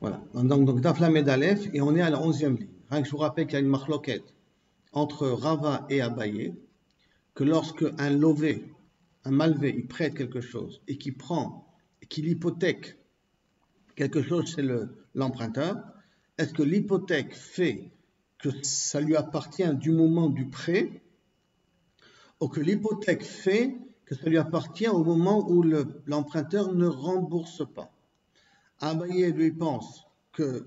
Voilà. Donc, donc Dafla Medalef, et on est à la 11e ligne. Que je vous rappelle qu'il y a une marloquette entre Rava et Abaye, que lorsque un lové, un malvé, il prête quelque chose et qu'il prend, qu'il hypothèque quelque chose chez l'emprunteur, est-ce que l'hypothèque fait que ça lui appartient du moment du prêt ou que l'hypothèque fait que ça lui appartient au moment où l'emprunteur ne rembourse pas? Abaye lui pense que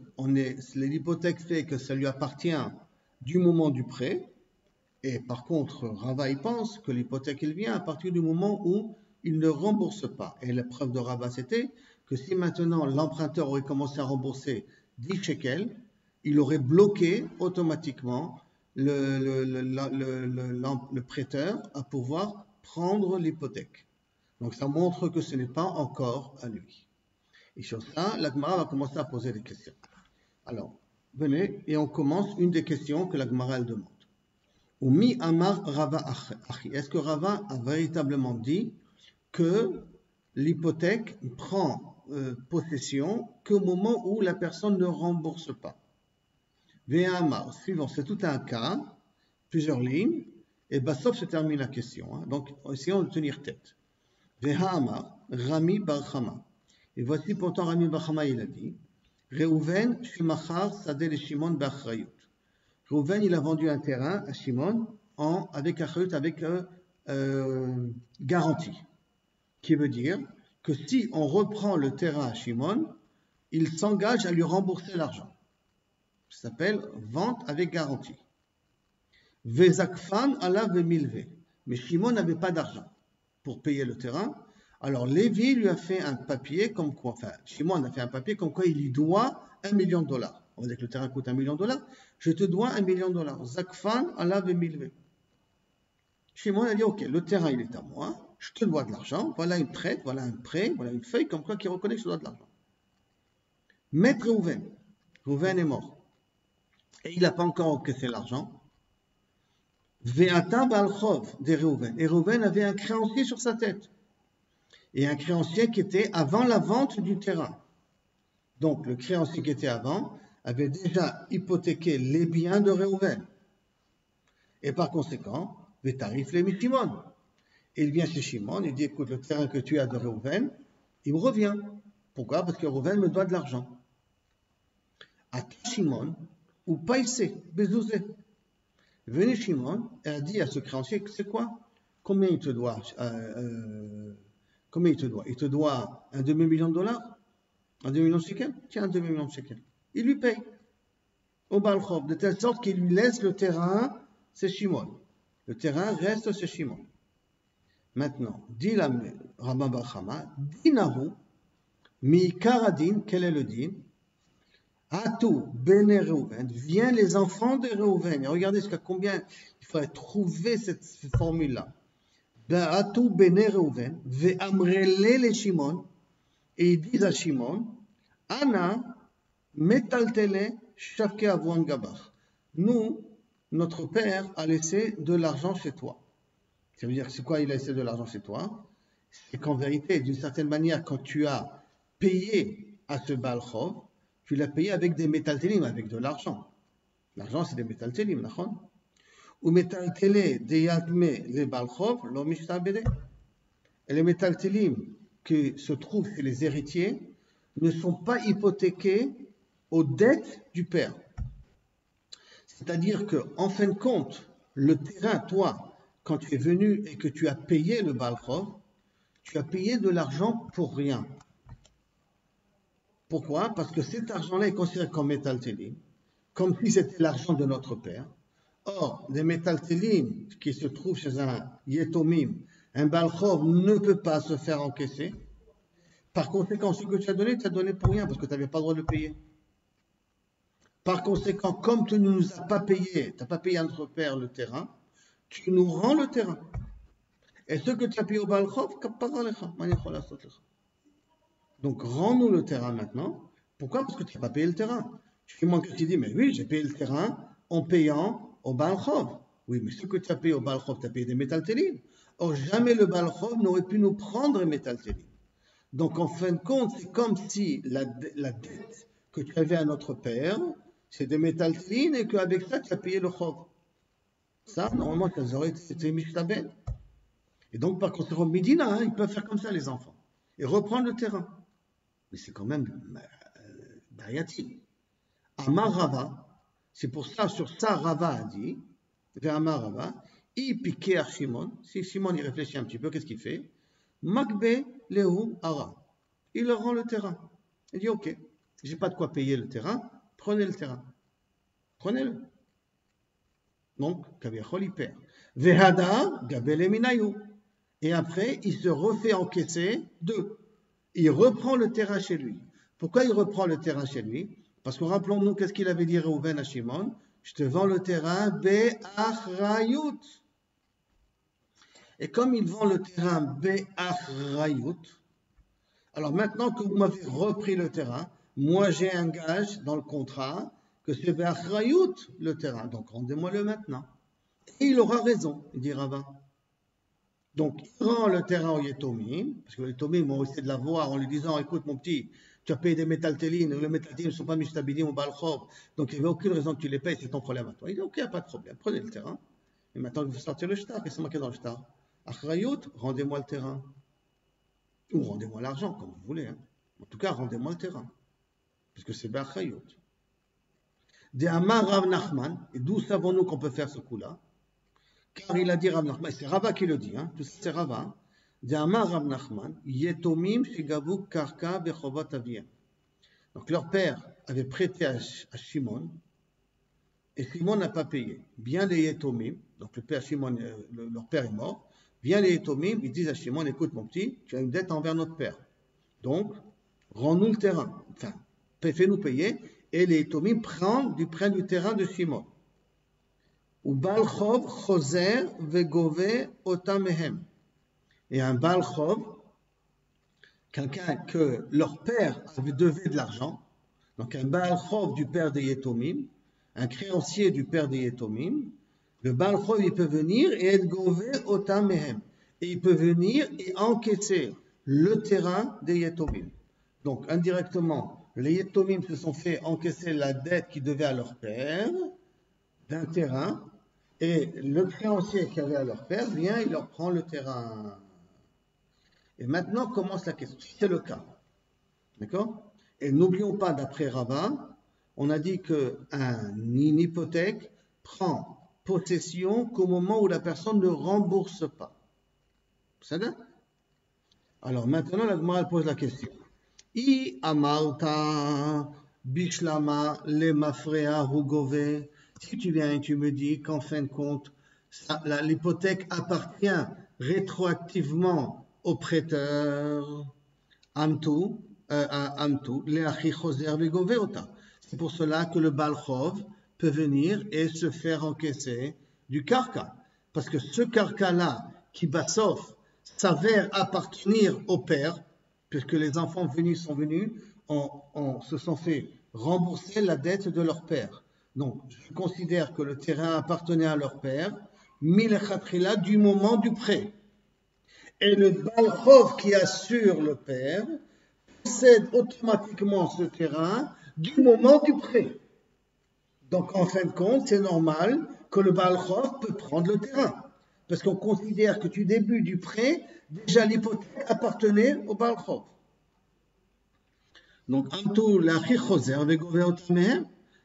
l'hypothèque fait que ça lui appartient du moment du prêt, et par contre, Rava pense que l'hypothèque il vient à partir du moment où il ne rembourse pas. Et la preuve de Rava c'était que si maintenant l'emprunteur aurait commencé à rembourser 10 shekels, il aurait bloqué automatiquement le, le, prêteur à pouvoir prendre l'hypothèque. Donc ça montre que ce n'est pas encore à lui. Et sur ça, l'Agmara va commencer à poser des questions. Alors, venez et on commence une des questions que l'Agmara elle demande. Umi Amar Rava Est-ce que Rava a véritablement dit que l'hypothèque prend euh, possession qu'au moment où la personne ne rembourse pas? Amar, suivant, c'est tout un cas, plusieurs lignes, et sauf se termine la question. Hein. Donc, essayons de tenir tête. Amar, Rami Barchama. Et voici pourtant Rami Barchama, il a dit Reuven Shimachar Sadeh Shimon Bachrayut. Reuven, il a vendu un terrain à Shimon en, avec Achrayut, avec euh, euh, garantie. Qui veut dire que si on reprend le terrain à Shimon, il s'engage à lui rembourser l'argent. Ça s'appelle vente avec garantie. Vezakfan vemilve. Mais Shimon n'avait pas d'argent pour payer le terrain. Alors Lévi lui a fait un papier comme quoi, enfin Shimon a fait un papier comme quoi il lui doit un million de dollars. On va dire que le terrain coûte un million de dollars. Je te dois un million de dollars. Zakfan ala vemilve. Shimon a dit ok, le terrain il est à moi je te dois de l'argent, voilà une traite, voilà un prêt, voilà une feuille comme quoi qui reconnaît que je dois de l'argent. Maître Rouven, Rouven est mort. Et il n'a pas encore encaissé l'argent. Ve'ata balchov de Rouven. Et Rouven avait un créancier sur sa tête. Et un créancier qui était avant la vente du terrain. Donc le créancier qui était avant avait déjà hypothéqué les biens de Réhouven. Et par conséquent, les tarifs les Mitimon il vient chez Shimon, il dit écoute, le terrain que tu as de Reuven, il me revient. Pourquoi? Parce que Reuven me doit de l'argent. À Shimon, ou Païsé, Bezouzé. Venez Shimon et a dit à ce créancier c'est quoi? Combien il te doit? Euh, euh, Combien il te doit? Il te doit un demi-million de dollars? Un demi-million de shekels? Tiens, un demi-million de shekels. Il lui paye. Au Balchov, de telle sorte qu'il lui laisse le terrain, c'est Shimon. Le terrain reste chez Shimon. Maintenant, dit la Rabban Bachama, dinahu, mi karadin, quel est le din? Atou, bene Reuven, viens les enfants de Reuven. Regardez jusqu'à combien il faudrait trouver cette, formule-là. Shimon, et ils disent à Shimon, Anna, metaltele, shavke. Nous, notre père a laissé de l'argent chez toi. Ça veut dire c'est quoi il a laissé de l'argent chez toi? C'est qu'en vérité, d'une certaine manière, quand tu as payé à ce Balchov, tu l'as payé avec des métaltélim, avec de l'argent. L'argent, c'est des métaltélim, d'accord? Et les métaltélim qui se trouvent chez les héritiers ne sont pas hypothéqués aux dettes du père. C'est-à-dire que, en fin de compte, le terrain, toi, quand tu es venu et que tu as payé le Balchov, tu as payé de l'argent pour rien. Pourquoi? Parce que cet argent-là est considéré comme métal télim, comme si c'était l'argent de notre père. Or, les métal télim qui se trouvent chez un yetomim, un Balchov ne peut pas se faire encaisser. Par conséquent, ce que tu as donné, tu as donné pour rien parce que tu n'avais pas le droit de le payer. Par conséquent, comme tu ne nous as pas payé, tu n'as pas payé à notre père le terrain, tu nous rends le terrain. Et ce que tu as payé au Balchov, donc rends-nous le terrain maintenant. Pourquoi? Parce que tu n'as pas payé le terrain. Tu manques que tu dis, mais oui, j'ai payé le terrain en payant au Balchov. Oui, mais ce que tu as payé au Balchov, tu as payé des métaltélim. Or, jamais le Balchov n'aurait pu nous prendre les métaltélim. Donc, en fin de compte, c'est comme si la, dette que tu avais à notre père, c'est des métaltines et qu'avec ça, tu as payé le chov. Ça, normalement, c'était Mishtabel. Et donc, par conséquent, Médina, hein, ils peuvent faire comme ça, les enfants, et reprendre le terrain. Mais c'est quand même. Euh, Amar Rava, c'est pour ça, sur ça, Rava a dit, vers Amar Rava, il piquait à Shimon. Si Shimon y réfléchit un petit peu, qu'est-ce qu'il fait? Makbe Lehu Ara. Il leur rend le terrain. Il dit Ok, j'ai pas de quoi payer le terrain, prenez le terrain. Prenez-le. Donc, Kaviachol, il perd. Vehada Gabele Minayu. Et après, il se refait encaisser deux. Il reprend le terrain chez lui. Pourquoi il reprend le terrain chez lui? Parce que rappelons-nous, qu'est-ce qu'il avait dit Reuven à Shimon? Je te vends le terrain Be'achrayut. Et comme il vend le terrain Be'achrayut, alors maintenant que vous m'avez repris le terrain, moi j'ai un gage dans le contrat que c'est Be'achrayut le terrain. Donc rendez-moi-le maintenant. Et il aura raison, il dit Rava. Donc, il rend le terrain au Yetomim, parce que les Yetomim vont essayer de l'avoir en lui disant Écoute, mon petit, tu as payé des métaltélines, les métaltélines ne sont pas mishtabidim au Balchov, donc il n'y avait aucune raison que tu les payes, c'est ton problème à toi. Il dit Ok, pas de problème, prenez le terrain. Et maintenant que vous sortez le shtar, qu'est-ce qui dans le shtar? Achrayut, rendez-moi le terrain. Ou rendez-moi l'argent, comme vous voulez. Hein. En tout cas, rendez-moi le terrain. Puisque c'est Be'achrayut. De Amar Rav Nachman, et d'où savons-nous qu'on peut faire ce coup-là? Car il a dit Rav Nachman, c'est Rava qui le dit, hein, c'est Rava. Donc leur père avait prêté à, Shimon, et Shimon n'a pas payé. Bien les Yetomim, donc euh, leur père est mort, bien les Yetomim, ils disent à Shimon, écoute mon petit, tu as une dette envers notre père. Donc, rends-nous le terrain. Enfin, fais-nous payer, et les Yetomim prennent du, prennent du terrain de Shimon. Et un Balchov, quelqu'un que leur père avait devait de l'argent, donc un Balchov du père des Yetomim, un créancier du père des Yetomim, le Balchov il peut venir et être gové Otamehem. Et il peut venir et encaisser le terrain des Yetomim. Donc indirectement, les Yetomim se sont fait encaisser la dette qu'ils devaient à leur père d'un terrain et le créancier qui avait à leur père vient, il leur prend le terrain. Et maintenant commence la question. C'est le cas. D'accord? Et n'oublions pas, d'après Rava, on a dit qu'une hypothèque prend possession qu'au moment où la personne ne rembourse pas. Ça Alors maintenant, la Gemara pose la question. I bishlama si tu viens et tu me dis qu'en fin de compte, l'hypothèque appartient rétroactivement au prêteur, Amtu, euh, c'est pour cela que le Balchov peut venir et se faire encaisser du carca. Parce que ce carca-là, qui Bassov s'avère appartenir au père, puisque les enfants venus sont venus, on, se sont fait rembourser la dette de leur père. Donc, je considère que le terrain appartenait à leur père, Milchatrila, du moment du prêt. Et le Balchov qui assure le père possède automatiquement ce terrain du moment du prêt. Donc, en fin de compte, c'est normal que le Balchov peut prendre le terrain. Parce qu'on considère que du début du prêt, déjà l'hypothèque appartenait au Balchov. Donc, tout la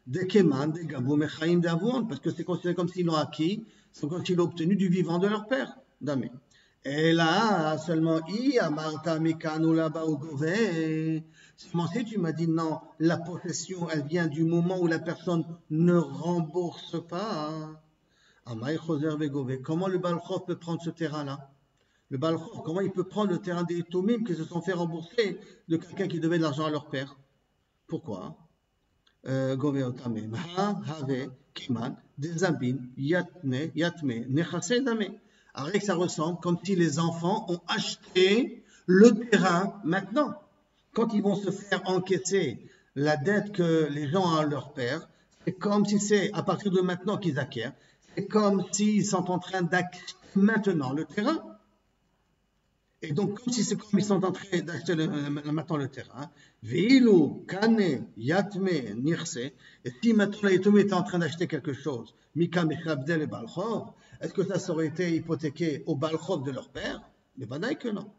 des Keman, des Gabou, Mechaim, parce que c'est considéré comme s'ils l'ont acquis, c'est comme s'ils l'ont obtenu du vivant de leur père, Damé. Et là, seulement, I, Amarta, Mikanu, là-bas, au Seulement si tu m'as dit non, la possession, elle vient du moment où la personne ne rembourse pas. Comment le Balchov peut prendre ce terrain-là? Le Balchov, comment il peut prendre le terrain des Tomim qui se sont fait rembourser de quelqu'un qui devait de l'argent à leur père? Pourquoi? Avec ça ressemble comme si les enfants ont acheté le terrain maintenant. Quand ils vont se faire encaisser la dette que les gens ont à leur père, c'est comme si c'est à partir de maintenant qu'ils acquièrent. C'est comme s'ils sont en train d'acquérir maintenant le terrain. Et donc, comme si comme ils sont en train d'acheter maintenant le terrain, Veilu, Kane, Yatme, Nirse, et si maintenant Yetomi est en train d'acheter quelque chose, Mika, Mechabdel et Balchov, est-ce que ça aurait été hypothéqué au Balchov de leur père? Mais banaï que non.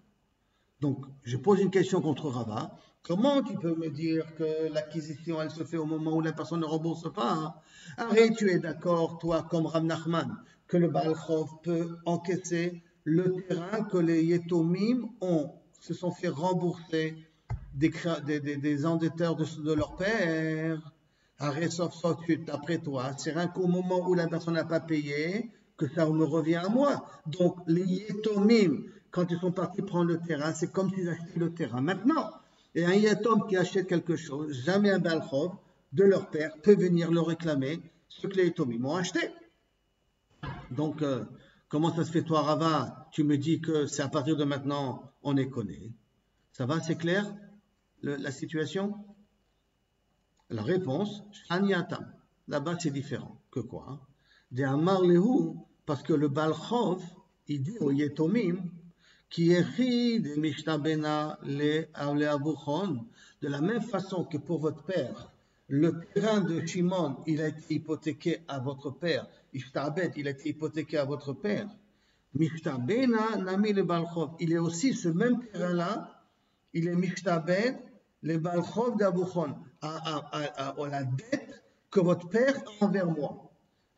Donc, je pose une question contre Rava. Comment tu peux me dire que l'acquisition, elle se fait au moment où la personne ne rembourse pas hein? Arrête, tu es d'accord, toi, comme Ram Nachman, que le Balchov peut encaisser le terrain que les Yetomim ont, se sont fait rembourser des, des, des, endetteurs de, leur père. Après toi, c'est rien qu'au moment où la personne n'a pas payé que ça me revient à moi. Donc, les Yetomim, quand ils sont partis prendre le terrain, c'est comme s'ils achetaient le terrain. Maintenant, et un Yetom qui achète quelque chose, jamais un Balchov de leur père peut venir le réclamer, ce que les Yetomim ont acheté. Donc, euh, comment ça se fait, toi, Rava Tu me dis que c'est à partir de maintenant, on est connu. Ça va, c'est clair la situation? La réponse, Shaniatam. Là-bas, c'est différent. Que quoi? De Amar Lehu, parce que le Balchov, il dit au Yetomim, qui est de Mishtabena le de la même façon que pour votre père, le terrain de Shimon, il a été hypothéqué à votre père, Il a été hypothéqué à votre père. Mishtabena Nami le Balchov, il est aussi ce même terrain-là, il est Mishtabed le Balchov d'Abuchon, à la dette que votre père a envers moi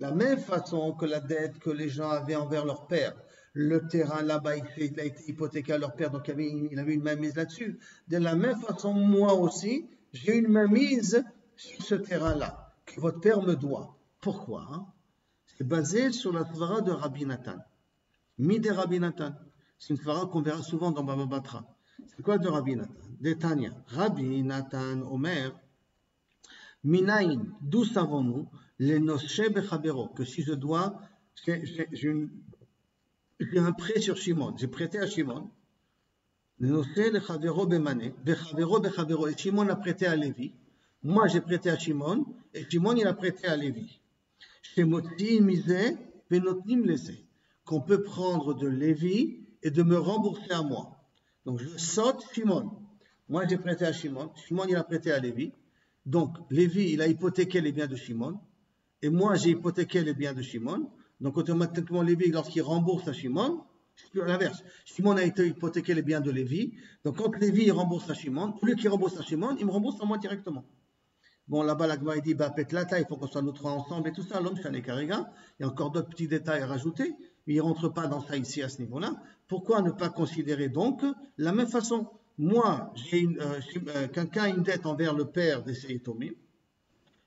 la même façon que la dette que les gens avaient envers leur père. Le terrain là-bas, il a été hypothéqué à leur père, donc il avait, il avait une mainmise là-dessus. De la même façon, moi aussi, j'ai une mainmise sur ce terrain-là, que votre père me doit. Pourquoi hein? C'est basé sur la tvara de Rabbi Nathan. Mide Rabbi Nathan. C'est une tvara qu'on verra souvent dans Baba Batra. C'est quoi de Rabbi Nathan? Détania. Rabbi Nathan Omer. Minaïn, d'où savons-nous les que si je dois, j'ai un prêt sur Shimon, j'ai prêté à Shimon, le et Shimon a prêté à Lévi, moi j'ai prêté à Shimon, et Shimon il a prêté à Lévi. Qu'on peut prendre de Lévi et de me rembourser à moi. Donc je saute Shimon. Moi j'ai prêté à Shimon, Shimon il a prêté à Lévi. Donc Lévi il a hypothéqué les biens de Shimon et moi j'ai hypothéqué les biens de Shimon, donc automatiquement Lévi, lorsqu'il rembourse à Shimon, c'est l'inverse. Shimon a été hypothéqué les biens de Lévi, donc quand Lévi rembourse à Shimon, lui qui rembourse à Shimon, il me rembourse à moi directement. Bon, là-bas, la il dit, bah, taille, il faut qu'on soit nous trois ensemble et tout ça. L'homme, c'est un Kariga. Il y a encore d'autres petits détails à rajouter, mais il ne rentre pas dans ça ici à ce niveau-là. Pourquoi ne pas considérer donc la même façon? Moi, j'ai euh, euh, quelqu'un a une dette envers le père des Seitomim,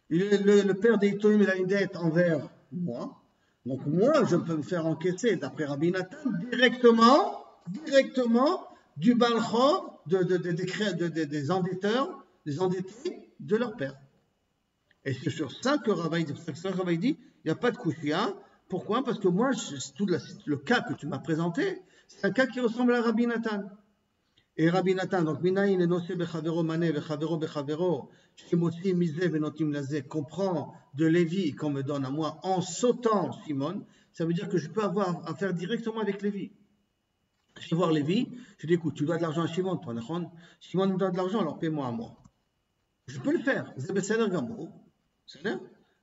le, père des il a une dette envers moi. Donc moi, je peux me faire encaisser, d'après Rabbi Nathan, directement, directement du balchov de, des endetteurs, des endettés de leur père. Et c'est sur ça que Rabbi, dit, il n'y a pas de kouchia. Pourquoi? Parce que moi, tout le, cas que tu m'as présenté, c'est un cas qui ressemble à Rabbi Nathan. Et Rabbi Nathan, donc Minaïn et Bechavero Mané, Bechavero Bechavero, Shimotzi Mizé Benotim Lazé, comprend de Lévi qu'on me donne à moi en sautant Simon, ça veut dire que je peux avoir affaire directement avec Lévi. Je vais voir Lévi, je dis écoute, tu dois de l'argent à Shimon, toi, Shimon me doit de l'argent, alors paie-moi à moi. Je peux le faire.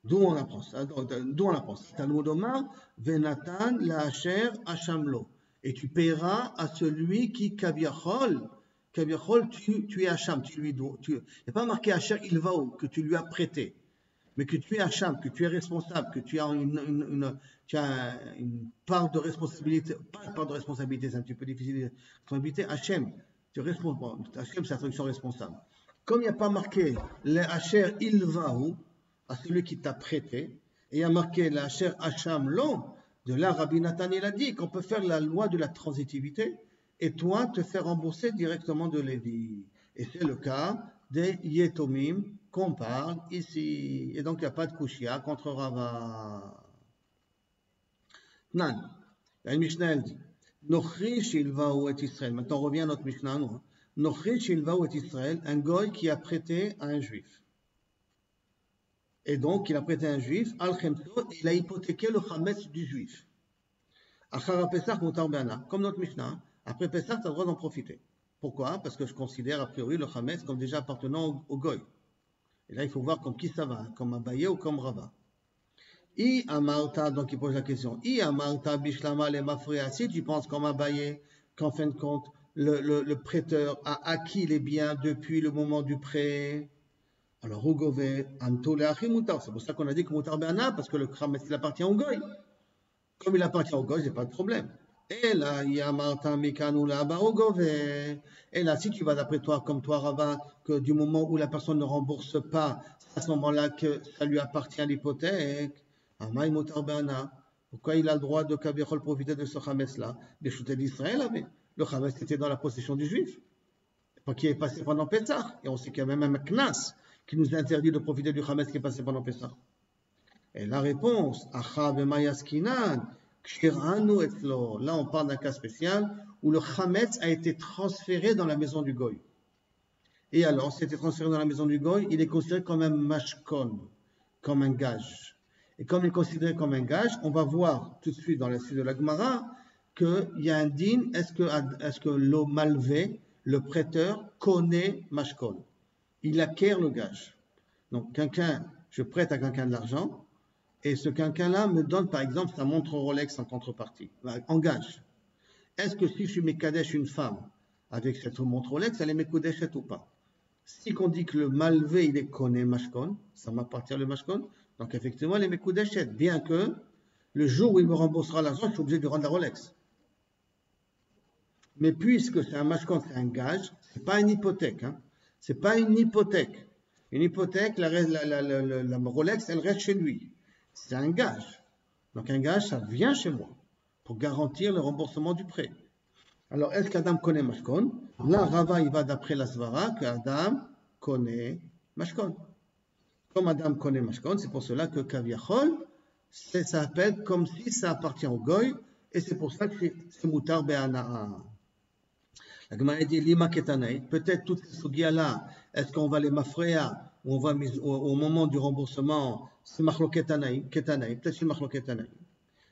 D'où on apprend ça? D'où on apprend ça? Talmud Omar, Venatan la Asher Ashamlo et tu paieras à celui qui kaviachol, kaviachol, tu, tu es Hacham, tu lui il n'y a pas marqué Hacham il va où, que tu lui as prêté, mais que tu es Hacham, que tu es responsable, que tu as une, une, tu as une part de responsabilité, pas une part de responsabilité, c'est un petit peu difficile, responsabilité, Hachem, tu es responsable, Hachem c'est la traduction responsable. Comme il n'y a pas marqué le Hacher il va où, à celui qui t'a prêté, et a marqué le Hacher Hacham l'homme, de là, Rabbi Nathan, il a dit qu'on peut faire la loi de la transitivité et toi te faire rembourser directement de Lévi. Et c'est le cas des Yetomim qu'on parle ici. Et donc, il n'y a pas de Kushia contre Rava. Nan. La Mishnah, elle dit Nochrish il va où est Israël. Maintenant, on revient à notre Mishnah, nous. Hein. Nochrish il va où est Israël, un goy qui a prêté à un juif. Et donc, il a prêté un juif, al il a hypothéqué le chametz du juif. Comme notre Mishnah, Après Pessah, tu as le droit d'en profiter. Pourquoi? Parce que je considère a priori le Hametz comme déjà appartenant au, Goy. Et là, il faut voir comme qui ça va, comme Abaye ou comme Rava. I Amarta, donc il pose la question. I Amarta Bishlama le Mafria, si tu penses comme Abaye, qu'en fin de compte, le, prêteur a acquis les biens depuis le moment du prêt, alors Rugove, Antole Moutar, c'est pour ça qu'on a dit que Moutar Berna, parce que le Khametz, il appartient au Goy. Comme il appartient au Goy, j'ai pas de problème. Et là, il y a Martin là-bas au Et là, si tu vas d'après toi, comme toi, Rabat, que du moment où la personne ne rembourse pas, c'est à ce moment-là que ça lui appartient l'hypothèque. Amaï Moutar Berna. Pourquoi il a le droit de Kabirol profiter de ce Khametz-là Les choutés d'Israël avaient. Le Khametz était dans la possession du Juif. Pas qui est passé pendant Pessah. Et on sait qu'il y a même un Knas qui nous interdit de profiter du Khametz qui est passé pendant Pessah. Et la réponse, Là, on parle d'un cas spécial où le Khametz a été transféré dans la maison du Goy. Et alors, c'était transféré dans la maison du Goy, il est considéré comme un mashkon, comme un gage. Et comme il est considéré comme un gage, on va voir tout de suite dans la suite de la Gemara qu'il y a un din, est-ce que, est que le malvé, le prêteur, connaît mashkon? Il acquiert le gage. Donc, quelqu'un, je prête à quelqu'un de l'argent, et ce quelqu'un-là me donne, par exemple, sa montre Rolex en contrepartie, engage. Est-ce que si je suis Mekadesh une femme avec cette montre Rolex, elle est Mekudeshet ou pas? Si qu'on dit que le malvé, il est connaît Mashkon, ça m'appartient le Mashkon, donc effectivement, elle est Mekudeshet, bien que le jour où il me remboursera l'argent, je suis obligé de rendre la Rolex. Mais puisque c'est un Mashkon, c'est un gage, c'est pas une hypothèque. Hein. C'est pas une hypothèque. Une hypothèque, la, la, la Rolex, elle reste chez lui c'est un gage. Donc un gage, ça vient chez moi pour garantir le remboursement du prêt. Alors, est-ce qu'Adam connaît Mashkon? Là, Rava, il va d'après la Svara que Adam connaît Mashkon. Comme Adam connaît Mashkon, c'est pour cela que Kaviachol, ça s'appelle comme si ça appartient au Goy, et c'est pour ça que c'est Moutar Be'ana'a. Lima peut-être toutes ces là est-ce qu'on va les mafréa on va au, moment du remboursement, c'est Machloket peut-être c'est Machloket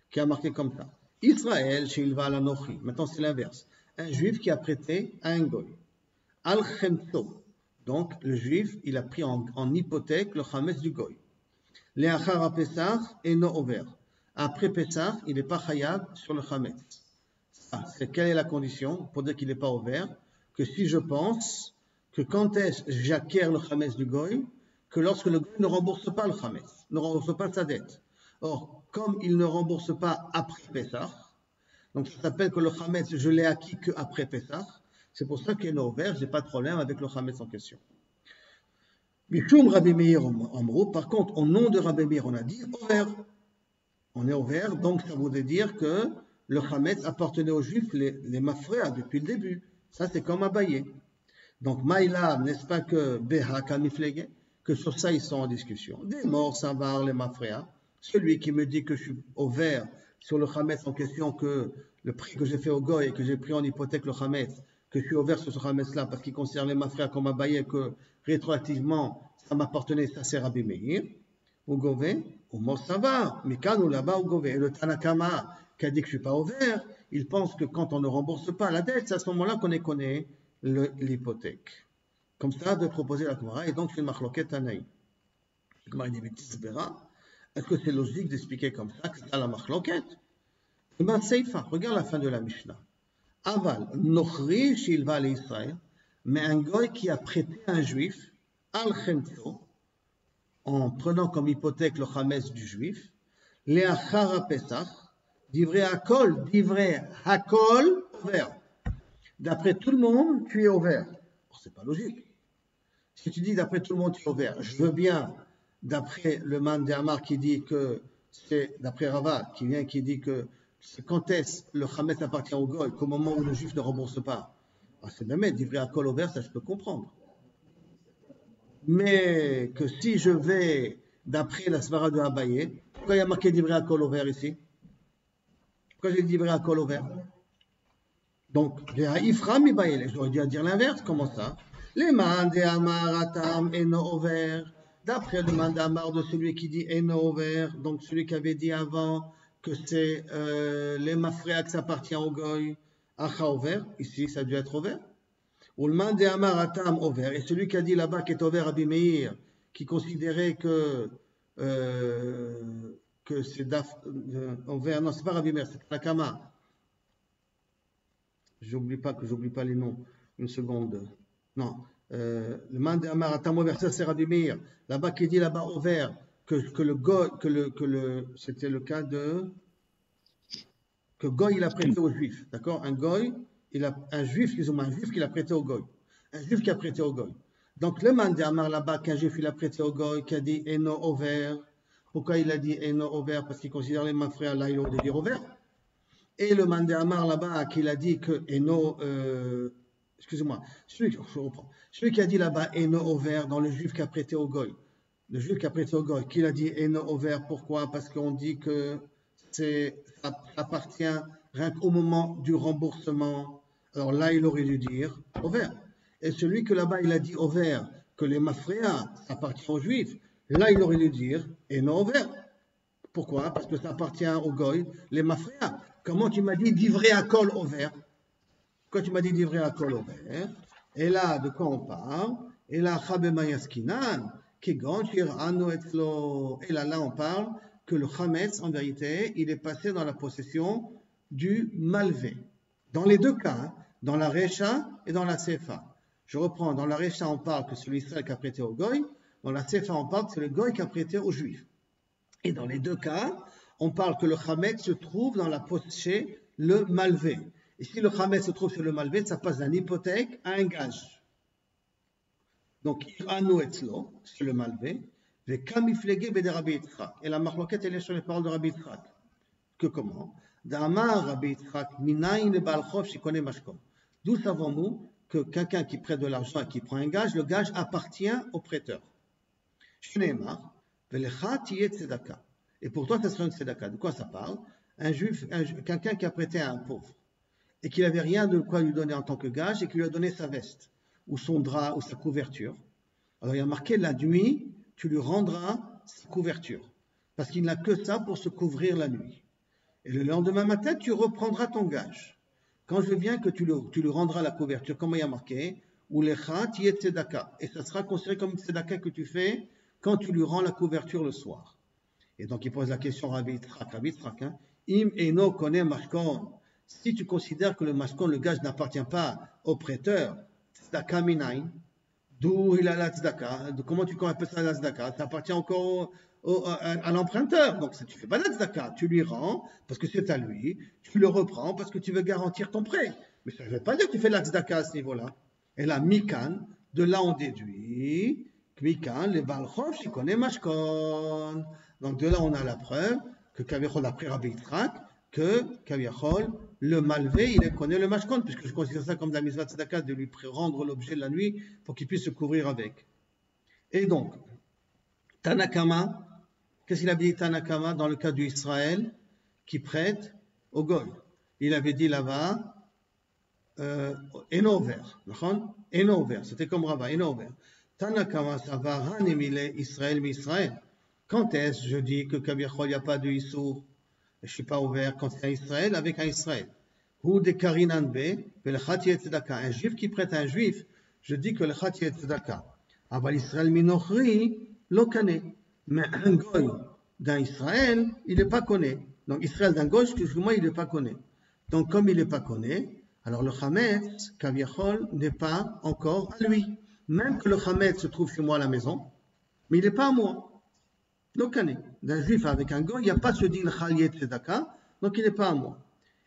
qui a marqué comme ça. Israël, chez Ilva al Maintenant, c'est l'inverse. Un juif qui a prêté à un goy. Al Chemto. Donc, le juif, il a pris en, hypothèque le Chametz du goy. Leachar Pesach et no over. Après Pesach, il n'est pas chayab sur le Chametz. c'est quelle est la condition pour dire qu'il n'est pas ouvert Que si je pense que quand est-ce j'acquiers le Hametz du Goy Que lorsque le Goy ne rembourse pas le Hametz, ne rembourse pas sa dette. Or, comme il ne rembourse pas après Pessah, donc ça s'appelle que le Hametz, je l'ai acquis qu'après Pessah, c'est pour ça qu'il est ouvert, je n'ai pas de problème avec le Hametz en question. Rabbi Meir par contre, au nom de Rabbi Meir, on a dit ouvert. On est ouvert, donc ça voudrait dire que le Hametz appartenait aux Juifs, les, les Mafréas, depuis le début. Ça, c'est comme Abaye. Donc, Maïla, n'est-ce pas que Beha Kamiflege, que sur ça ils sont en discussion. Des morts, Savar, les Mafréa. Celui qui me dit que je suis au vert sur le Hametz en question, que le prix que j'ai fait au Goy et que j'ai pris en hypothèque le Hametz, que je suis au vert sur ce Hametz-là parce qu'il concerne les Mafréa comme Abaye, que rétroactivement ça m'appartenait, ça sert à Bimeir. Ou Gové, ou mort Savar, ou là-bas, ou Gové. Et le Tanakama, qui a dit que je suis pas au vert, il pense que quand on ne rembourse pas la dette, c'est à ce moment-là qu'on connu l'hypothèque. Comme ça, de proposer la Gemara, et donc c'est une marloquette anaï. Est-ce que c'est logique d'expliquer comme ça que c'est la marloquette? Eh bien, Seifa, regarde la fin de la Mishnah. Aval, Nochri Shilva Israël, mais un goy qui a prêté un juif, al chemto, en prenant comme hypothèque le chametz du juif, Leachara Pesach, divrei hakol, divrei hakol, vert d'après tout le monde, tu es au vert. C'est pas logique. Si tu dis d'après tout le monde, tu es au vert, je veux bien, d'après le man d'Amar qui dit que c'est, d'après Rava, qui vient, qui dit que quand est-ce le Hamet appartient au Goy, qu'au moment où le juif ne rembourse pas. Ah, c'est même vrai à col au vert, ça je peux comprendre. Mais que si je vais d'après la Svara de Abaye, pourquoi il y a marqué d'ivré à col au vert ici? Pourquoi j'ai dit à col au vert donc, j'aurais dû dire l'inverse, comment ça? Les amaratam eno. D'après le mandamar de celui qui dit eno over, donc celui qui avait dit avant que c'est euh, les mafréa qui appartient au goy, Acha ouvert, ici ça a dû être ouvert. Ou le man de Amar Atam ouvert. Et celui qui a dit là-bas qui est ouvert à Bimeir, qui considérait que, euh, que c'est daf, euh, non, c'est pas Rabbi Meir, c'est Takama. J'oublie pas que j'oublie pas les noms. Une seconde. Non. Euh, le man de Amar Atam ouvert, ça c'est Rabbi. Là-bas qui dit là-bas ouvert, que, que le go, que le, que le, c'était le cas de, que Goy il a prêté aux Juifs, d'accord? Un Goy, il a, un Juif, ont un Juif qui l'a prêté au Goy, un Juif qui a prêté au Goy. Donc le man Amar là-bas qu'un Juif il a prêté au Goy, qui a dit Eno over. Pourquoi il a dit Eno over Parce qu'il considère les mains frères là, il aurait dû dire over. Et le man de Amar là-bas qui a dit que Eno, euh, excusez-moi, celui, qui a dit là-bas Eno over dans le Juif qui a prêté au Goy, le Juif qui a prêté au Goy, qui a dit Eno over, pourquoi? Parce qu'on dit que ça appartient rien qu'au moment du remboursement. Alors là, il aurait dû dire au vert. Et celui que là-bas, il a dit au vert, que les mafréas, ça appartient aux juifs, là, il aurait dû dire et non au vert. Pourquoi? Parce que ça appartient aux goy, les mafréas. Comment tu m'as dit d'ivrer à col au vert? Quand tu m'as dit d'ivrer à col au vert, et là, de quoi on parle? Et là, qui et là, là, on parle que le Hametz, en vérité, il est passé dans la possession du Malvé. Dans les deux cas, hein, dans la Recha et dans la Sefa. Je reprends, dans la Recha, on parle que qui a prêté au Goy, dans la Sefa, on parle que c'est le Goy qui a prêté aux Juifs. Et dans les deux cas, on parle que le Hametz se trouve dans la possession, le Malvé. Et si le Hametz se trouve sur le Malvé, ça passe d'une hypothèque à un gage. Donc, Irano Etzlo, c'est le Malvé, et la marloquette, est sur les paroles de Rabbi Yitzhak. Que comment? Rabbi D'où savons-nous que quelqu'un qui prête de l'argent et qui prend un gage, le gage appartient au prêteur. Et pour toi, ça sera une tzedaka. De quoi ça parle? Un juif, quelqu'un qui a prêté à un pauvre et qui n'avait rien de quoi lui donner en tant que gage et qui lui a donné sa veste ou son drap ou sa couverture. Alors il y a marqué la nuit, tu lui rendras sa couverture, parce qu'il n'a que ça pour se couvrir la nuit. Et le lendemain matin, tu reprendras ton gage. Quand je viens que tu, lui rendras la couverture, comme il y a marqué, ou et tzedaka. Et ça sera considéré comme une tzedaka que tu fais quand tu lui rends la couverture le soir. Et donc il pose la question Rabbi Rabbi hein, Im eno kone mashkon. Si tu considères que le mashkon, le gage n'appartient pas au prêteur, tzedaka minayin, D'où il a la tzedaka. Comment tu appelles ça la tzedaka? Ça appartient encore à, l'emprunteur. Donc tu fais pas la tzedaka. Tu lui rends parce que c'est à lui. Tu le reprends parce que tu veux garantir ton prêt. Mais ça ne veut pas dire que tu fais la tzedaka à ce niveau-là. Et là, mikan, de là on déduit connais mashkon. Donc de là on a la preuve que Kavichol a pris Rabbi que Kavichol le malvé, il connaît le mashkon, puisque je considère ça comme la mitzvah de lui rendre l'objet de la nuit pour qu'il puisse se couvrir avec. Et donc, Tanakama, qu'est-ce qu'il avait dit Tanakama dans le cas d'Israël qui prête au Goy? Il avait dit là-bas, euh, Enover, Enover, c'était comme Rava, Enover. Tanakama, ça va Israël, Israël. Quand est-ce je dis que Kabirchol, n'y a pas de Issour? Je ne suis pas ouvert quand c'est un Israël avec un Israël. Ou de Karinan Tzedaka. Un juif qui prête un juif, je dis que le Chatiet Tzedaka. Aval Israël Minochri, Lokane. Mais un goy d'un Israël, il n'est pas connu. Donc Israël d'un goy, excuse-moi, il n'est pas connu. Donc comme il n'est pas connu, alors le Hametz, Kaviachol, n'est pas encore à lui. Même que le Hametz se trouve chez moi à la maison, mais il n'est pas à moi. Donc, d'un juif avec un goy, il n'y a pas ce din chaliet tzedaka, donc il n'est pas à moi.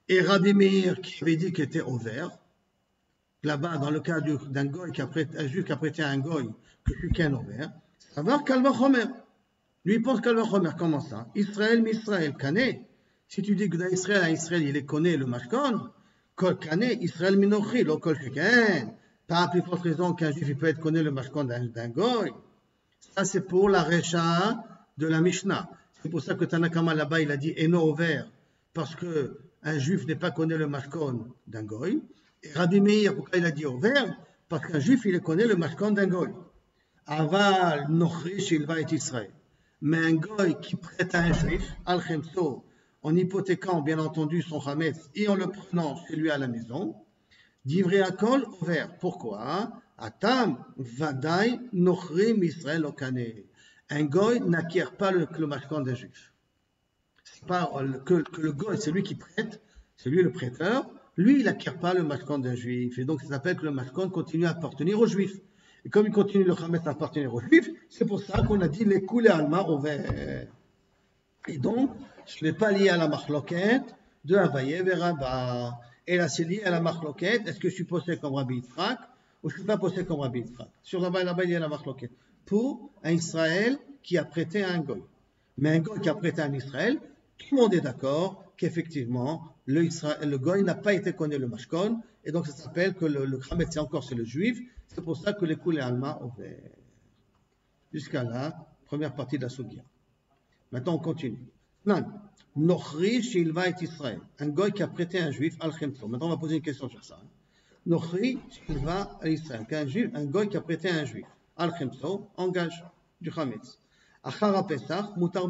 Et Rabbi qui avait dit qu'il était ouvert, là-bas, dans le cas d'un goy, qui a prêté, un juif qui a prêté un goy, que suis qu'un ouvert, ça va. Lui, il pense Kalva Chomer, comment ça? Israël, Misraël, Kané. Si tu dis que dans Israël, à Israël, il est connu le mashkon, Kol Kané, Israël Minochi, lo Kol Sheken. Pas plus forte raison qu'un juif peut être connu le mashkon d'un goy. Ça, c'est pour la Recha de la Mishnah. C'est pour ça que Tanakama là-bas, il a dit Eno ouvert, parce que un juif n'est pas connu le mashkon d'un goy. Et Rabbi Meir, pourquoi il a dit ouvert Parce qu'un juif, il connaît le mashkon d'un goy. Aval nochrish il va être Israël. Mais un goy qui prête à un juif, al en hypothéquant bien entendu son Hametz et en le prenant chez lui à la maison, Divrei Akol ouvert. Pourquoi? Atam Vadai Nochrim Israël Okane. Un goy n'acquiert pas le, le d'un juif. C'est pas que, que, le goy, c'est lui qui prête, c'est lui le prêteur. Lui, il n'acquiert pas le mashkon d'un juif. Et donc, ça s'appelle que le mashkon continue à appartenir aux juifs. Et comme il continue le Hametz à appartenir aux juifs, c'est pour ça qu'on a dit les coulées alma ouvert. Et donc, ce n'est pas lié à la marloquette de Havaye vers Rabba. Et là, c'est lié à la marloquette. Est-ce que je suis posé comme Rabbi Yitzhak ou je ne suis pas posé comme Rabbi Yitzhak? Sur Rabba, là-bas, il y a la marloquette. Pour un Israël qui a prêté à un goy. Mais un goy qui a prêté à un Israël, tout le monde est d'accord qu'effectivement, le, goy n'a pas été connu le mashkon, et donc ça s'appelle que le, le c'est encore c'est le juif, c'est pour ça que les coulées alma ont Jusqu'à là, première partie de la Sugia. Maintenant, on continue. Non. Nochri Shilva et Israël. Un goy qui a prêté un juif al -Khemso. Maintenant, on va poser une question sur ça. Nochri Shilva à Israël. Un, juif, goy qui a prêté un juif al -Khemso, engage du Hametz. Achara Pesach, Mutar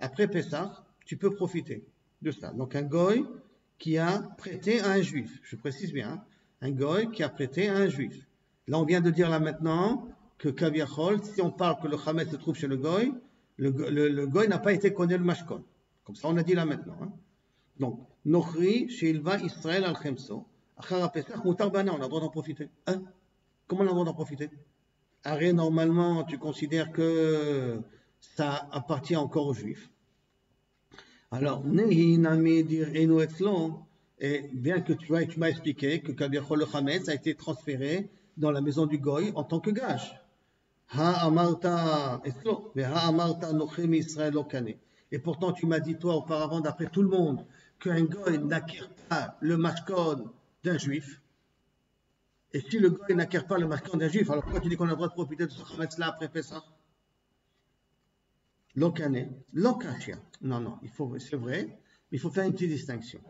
Après Pesach, tu peux profiter de ça. Donc, un goy qui a prêté un juif. Je précise bien. Un goy qui a prêté un juif. Là, on vient de dire là maintenant que Kaviachol, si on parle que le Hametz se trouve chez le goy, le, le, goy n'a pas été connu le mashkon. Comme ça, on a dit là maintenant. Hein. Donc, Nochri, Shilva, Israël, Al-Khemso, Achara Pesach, on a le droit d'en profiter. Hein Comment on a le droit d'en profiter? Arrêt, normalement, tu considères que ça appartient encore aux juifs. Alors, Nehi, Nami, Dir, et bien que tu, tu m'as expliqué que Kabiachol le Hametz a été transféré dans la maison du Goy en tant que gage. Et pourtant, tu m'as dit, toi, auparavant, d'après tout le monde, qu'un goy n'acquiert pas le mashkon d'un juif. Et si le goy n'acquiert pas le mashkon d'un juif, alors pourquoi tu dis qu'on a le droit de profiter de ce chametz-là après ça Lokane, lokashia. Non, non, il faut, c'est vrai, mais il faut faire une petite distinction.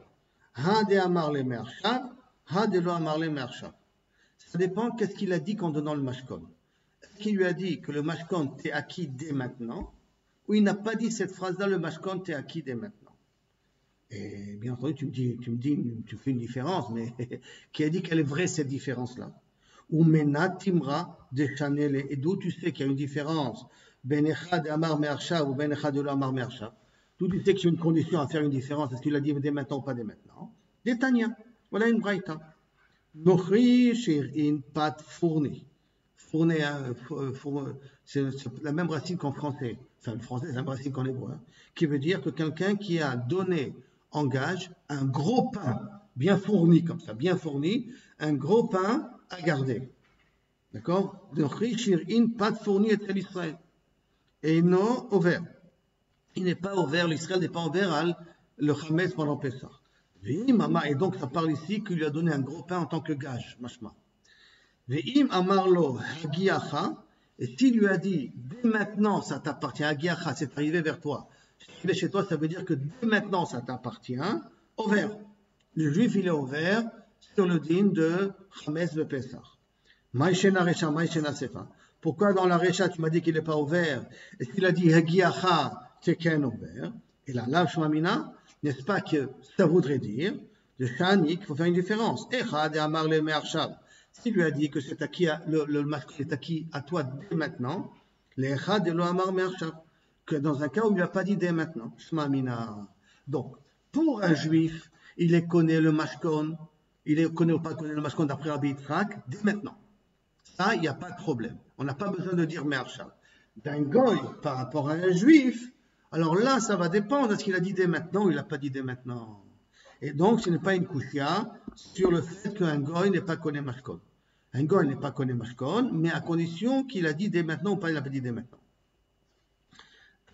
Ha de amar le ha de lo amar le Ça dépend qu'est-ce qu'il a dit en donnant le mashkon qui lui a dit que le mashkon t'est acquis dès maintenant, ou il n'a pas dit cette phrase-là, le mashkon t'est acquis dès maintenant. Et bien entendu, tu me dis, tu me dis, tu fais une différence, mais qui a dit qu'elle est vraie cette différence-là? Ou menatimra de Chanel, et d'où tu sais qu'il y a une différence? Benechad amar me'arshav ou benechad de amar me'arshav. D'où tu sais qu'il y a une condition à faire une différence, est-ce qu'il a dit dès maintenant ou pas dès maintenant? Détania, voilà une braïta. Nochri in pat fourni fournir, euh, c'est la même racine qu'en français, enfin le français c'est la même racine qu'en hébreu, hein, qui veut dire que quelqu'un qui a donné en gage un gros pain, bien fourni comme ça, bien fourni, un gros pain à garder. D'accord? Pas fourni et l'Israël. Et non ouvert. Il n'est pas ouvert, l'Israël n'est pas ouvert le Hametz pendant Pessah. Et donc ça parle ici qu'il lui a donné un gros pain en tant que gage, machma. Ve'im amarlo hagiacha, et s'il lui a dit, dès maintenant ça t'appartient, hagiacha, c'est arrivé vers toi. C'est chez toi, ça veut dire que dès maintenant ça t'appartient, ouvert. Le juif, il est ouvert sur le din de Chames de Pesach. Maïshena Recha, Maïshena Sefa. Pourquoi dans la Recha tu m'as dit qu'il n'est pas ouvert Et s'il a dit Hagiacha, c'est qu'un ouvert. Et là, là, Shmamina, n'est-ce pas que ça voudrait dire, de Shani, qu'il faut faire une différence. Echad et Amar le s'il lui a dit que c'est acquis le, le est acquis à toi dès maintenant, que dans un cas où il lui a pas dit dès maintenant. Donc, pour un juif, il connaît le mashkon, il est connaît ou pas connaît le mashkon d'après Rabbi Yitzhak, dès maintenant. Ça, il n'y a pas de problème. On n'a pas besoin de dire merchab. D'un goy par rapport à un juif, alors là, ça va dépendre de ce qu'il a dit dès maintenant ou il n'a pas dit dès maintenant? Et donc, ce n'est pas une kouchia sur le fait qu'un goy n'est pas connu mashkon. Un goy n'est pas connu mashkon, mais à condition qu'il a dit dès maintenant ou pas il n'a pas dit dès maintenant.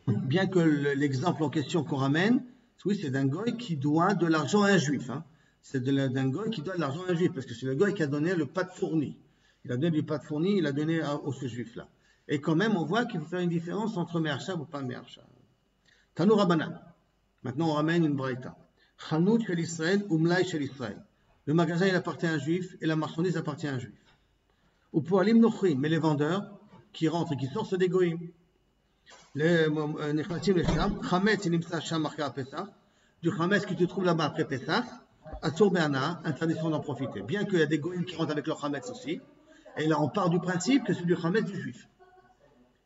Bien que l'exemple en question qu'on ramène, oui, c'est d'un goy qui doit de l'argent à un juif. Hein. C'est d'un goy qui doit de l'argent à un juif, parce que c'est le goy qui a donné le de fourni. Il a donné du de fourni, il a donné au ce juif-là. Et quand même, on voit qu'il faut faire une différence entre Me'arshav ou pas Me'arshav. Tanoura Banan. Maintenant, on ramène une braïta. Chanout chez l'Israël, Umlai chez l'Israël. Le magasin, il appartient à un juif et la marchandise appartient à un juif. Ou pour Alim mais les vendeurs qui rentrent et qui sortent, c'est des goïms. Les Nechnatim, les Sham, Chametz, Nimsa, Sham, Marka, Pesach. du Hametz qui se trouve là-bas après Pessah, à Be'ana, interdiction d'en profiter. Bien qu'il y a des goïms qui rentrent avec leur Hametz aussi. Et là, on part du principe que c'est du Hametz du juif.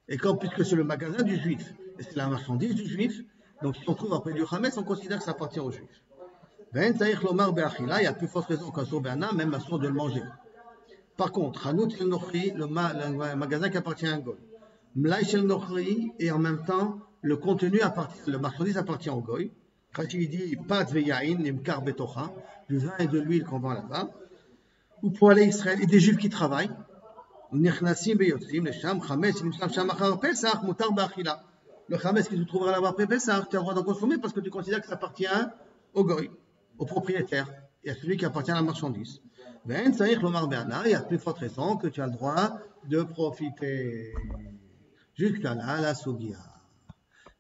Et comme, puisque c'est le magasin du juif, et c'est la marchandise du juif, donc si on trouve après du Hametz, on considère que ça appartient aux Juifs. Ben il y a plus forte raison qu'un Soberna, même façon de le manger. Par contre, Hanout El Nochri, le, magasin qui appartient à un Goy. Mlaï El Nochri, et en même temps, le contenu le marchandise appartient au Goy. Quand il dit Nimkar Betocha, du vin et de l'huile qu'on vend là-bas. Ou pour aller Israël, et des Juifs qui travaillent. Nirnassim Beyotzim, les Sham, Chametz, Nimsam Sham, Pesach, Mutar Be'achila. Le chametz qui se trouvera là-bas après Pessah, tu as le droit d'en consommer parce que tu considères que ça appartient au goy, au propriétaire, et à celui qui appartient à la marchandise. Ben, ça y il y a plus forte raison que tu as le droit de profiter. Jusqu'à là, la Sugia.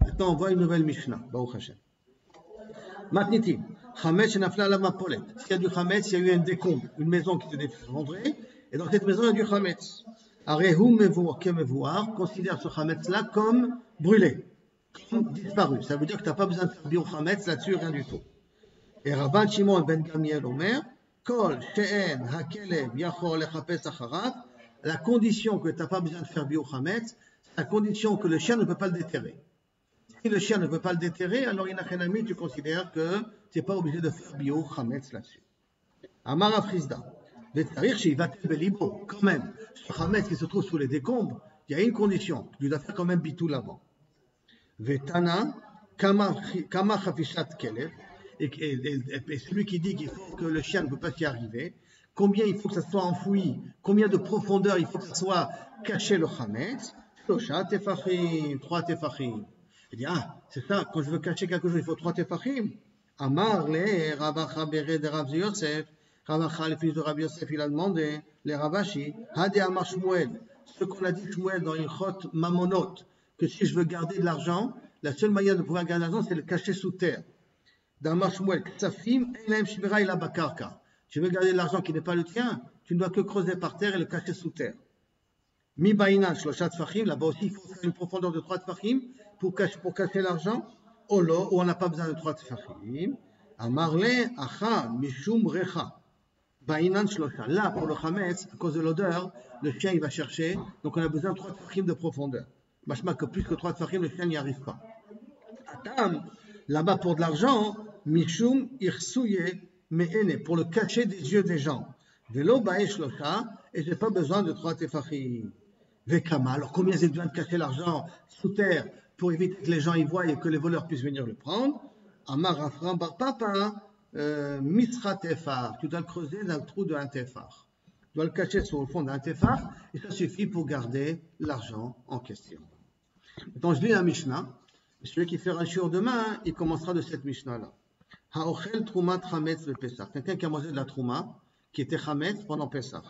Maintenant, on voit une nouvelle Mishnah, Baruch Hashem. Matniti, Chametz Nafla la Mapolet. S'il y a du Chametz, il y a eu un décombre, une maison qui s'est effondrée, et dans cette maison, il y a du Chametz. Considère ce Chametz-là comme brûlé, comme disparu. Ça veut dire que tu n'as pas besoin de faire bio Chametz là-dessus, rien du tout. Et Rabban Shimon ben Gamiel Omer, Kol She'en Hakelev Yachor Lechapes Acharat, la condition que tu n'as pas besoin de faire bio Chametz, la condition que le chien ne peut pas le déterrer. Si le chien ne peut pas le déterrer, alors Inachenami, tu considères que tu n'es pas obligé de faire bio Chametz là-dessus. Amar Afrizda. Quand même, ce Hametz qui se trouve sous les décombres, il y a une condition, tu dois faire quand même bitou avant. Vetana, Kama et celui qui dit qu'il faut que le chien ne peut pas s'y arriver, combien il faut que ça soit enfoui, combien de profondeur il faut que ça soit caché le Hametz, Shosha Tefachim, trois. Il dit, ah, c'est ça, quand je veux cacher quelque chose, il faut trois Tefachim. Amar le Rav Yosef, Ravacha, le fils de Rabbi Yosef, il a demandé, les Ravashi, Hade Amar ce qu'on a dit Shmuel dans une chot mamonot, que si je veux garder de l'argent, la seule manière de pouvoir garder de l'argent, c'est le cacher sous terre. Dans Shmuel, Ksafim, Elem Shibira ila Bakarka. Tu veux garder de l'argent qui n'est pas le tien, tu ne dois que creuser par terre et le cacher sous terre. Mi Bainan Shloshat Fachim, là-bas aussi, il faut faire une profondeur de 3 Fachim pour cacher, pour cacher l'argent. Olo, où on n'a pas besoin de 3 Fachim. Amarle, Acha, Mishum Recha. Là, pour le Hametz, à cause de l'odeur, le chien il va chercher, donc on a besoin de 3 tfachim de profondeur. Machma que plus que 3 tfachim, le chien n'y arrive pas. Atam, là-bas pour de l'argent, Mishum irsouye me'ene, pour le cacher des yeux des gens. Velo baesh locha, et j'ai pas besoin de 3 tefachim. Vekama, alors combien j'ai besoin de cacher l'argent sous terre pour éviter que les gens y voient et que les voleurs puissent venir le prendre? Amar Afram bar papa, euh, Misra Tefar, tu dois le creuser dans le trou d'un Tefar. Tu dois le cacher sur le fond d'un Tefar, et ça suffit pour garder l'argent en question. Maintenant, je lis la Mishnah. Celui qui fait un demain, il commencera de cette Mishnah-là. Ha'ochel Trumat Chametz le Pesach. Quelqu'un qui a mangé de la Trouma, qui était Chametz pendant Pesach.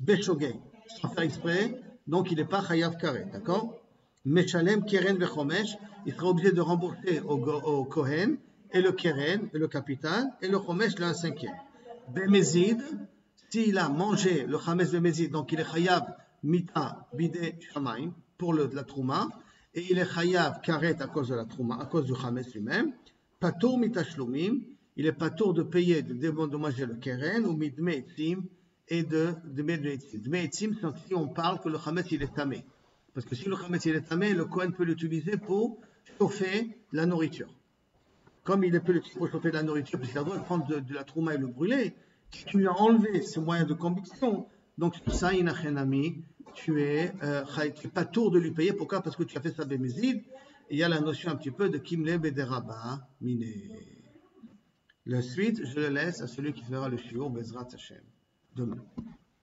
Beshogei, sans faire exprès, donc il n'est pas Chayav Karet, d'accord? Meshalem Keren Vechomesh, il sera obligé de rembourser au Kohen et le keren, et le capital, et le chomesh, le 1 cinquième. Bemezid, s'il a mangé le chamesh bemezid, donc il est chayav mita bide shamaim, pour la trouma, et il est chayav karet à cause de la trouma, à cause du chamesh lui-même, patour shlomim, il est patour de payer, de dédommager le keren, ou midmeetzim, et de, de midmeetzim. Midmeetzim, c'est si on parle que le chamesh il est tamé. Parce que si le chamesh il est tamé, le Kohen peut l'utiliser pour chauffer la nourriture comme il est peu pour chauffer de la nourriture, parce qu'il a le droit de prendre de, la trouma et le brûler, tu lui as enlevé ce moyen de combustion. Donc, ça, inachenami, tu es, euh, tu pas tour de lui payer. Pourquoi? Parce que tu as fait sa bémézide. il y a la notion un petit peu de kimle bederaba mine. La suite, je le laisse à celui qui fera le shiur Bezrat Hashem demain.